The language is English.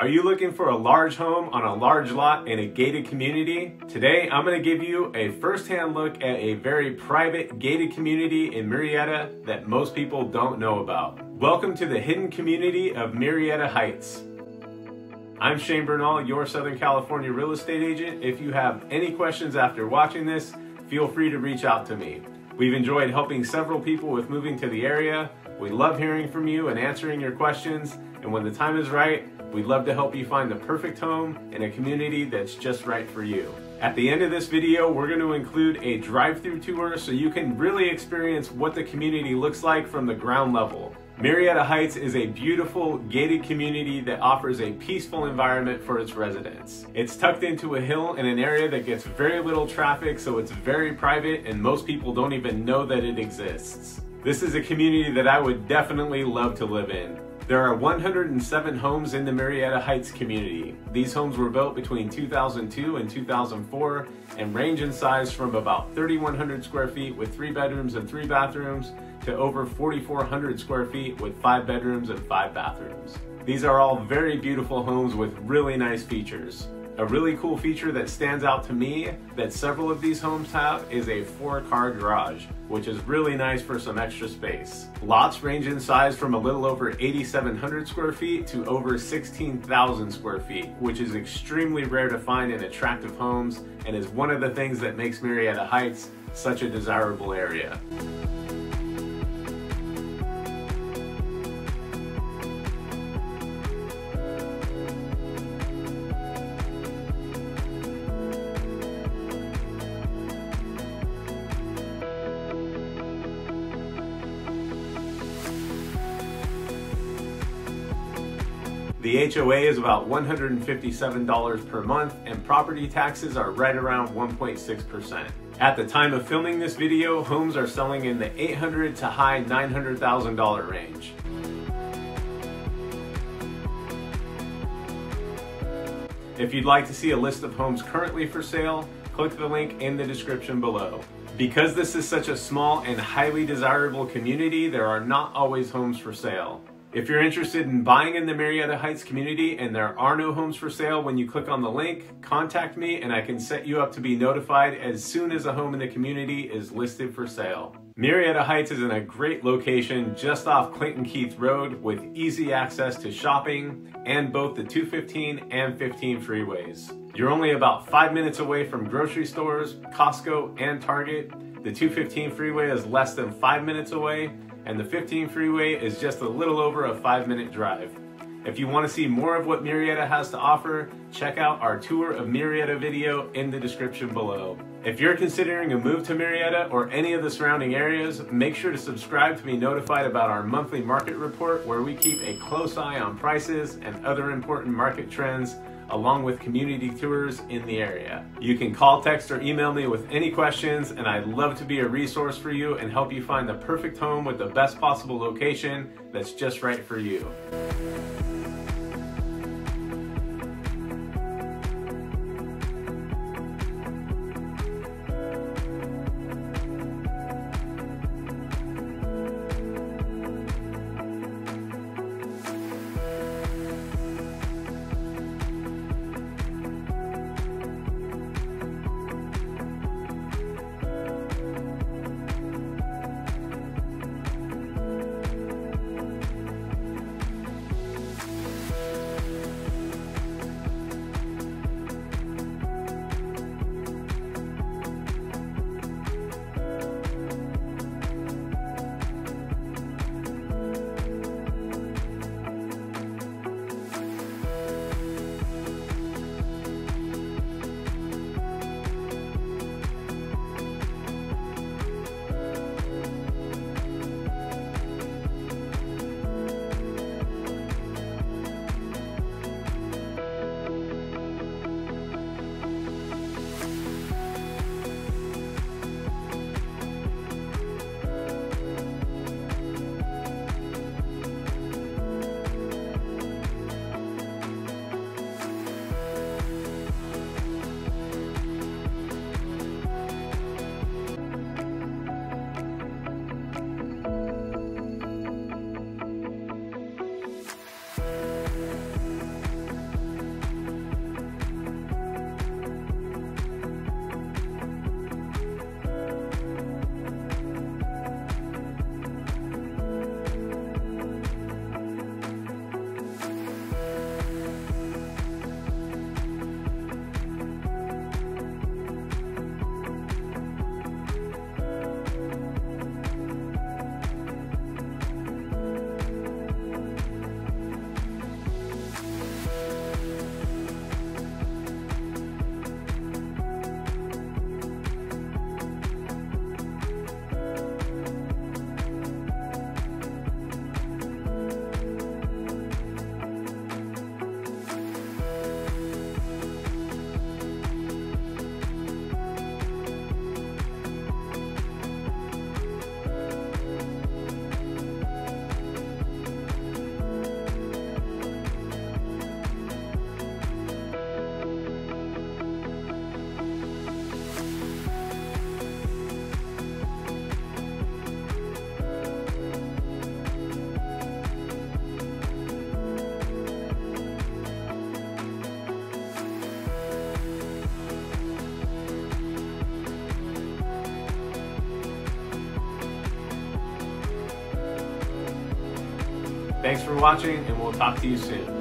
Are you looking for a large home on a large lot in a gated community? Today, I'm going to give you a first-hand look at a very private gated community in Murrieta that most people don't know about. Welcome to the hidden community of Murrieta Heights. I'm Shane Bernal, your Southern California real estate agent. If you have any questions after watching this, feel free to reach out to me. We've enjoyed helping several people with moving to the area. We love hearing from you and answering your questions, and when the time is right, We'd love to help you find the perfect home in a community that's just right for you. At the end of this video, we're going to include a drive-through tour so you can really experience what the community looks like from the ground level. Murrieta Heights is a beautiful gated community that offers a peaceful environment for its residents. It's tucked into a hill in an area that gets very little traffic so it's very private and most people don't even know that it exists. This is a community that I would definitely love to live in. There are 107 homes in the Murrieta Heights community. These homes were built between 2002 and 2004 and range in size from about 3,100 square feet with three bedrooms and three bathrooms to over 4,400 square feet with five bedrooms and five bathrooms. These are all very beautiful homes with really nice features. A really cool feature that stands out to me that several of these homes have is a four car garage, which is really nice for some extra space. Lots range in size from a little over 8,700 square feet to over 16,000 square feet, which is extremely rare to find in attractive homes and is one of the things that makes Murrieta Heights such a desirable area. The HOA is about $157 per month and property taxes are right around 1.6%. At the time of filming this video, homes are selling in the $800 to high $900,000 range. If you'd like to see a list of homes currently for sale, click the link in the description below. Because this is such a small and highly desirable community, there are not always homes for sale. If you're interested in buying in the Murrieta Heights community and there are no homes for sale when you click on the link, contact me and I can set you up to be notified as soon as a home in the community is listed for sale. Murrieta Heights is in a great location just off Clinton Keith Road with easy access to shopping and both the 215 and 15 freeways. You're only about five minutes away from grocery stores, Costco, and Target. The 215 freeway is less than five minutes away and the 15 freeway is just a little over a five minute drive. If you want to see more of what Murrieta has to offer, check out our tour of Murrieta video in the description below. If you're considering a move to Murrieta or any of the surrounding areas, make sure to subscribe to be notified about our monthly market report where we keep a close eye on prices and other important market trends along with community tours in the area. You can call, text, or email me with any questions, and I'd love to be a resource for you and help you find the perfect home with the best possible location that's just right for you. Thanks for watching, and we'll talk to you soon.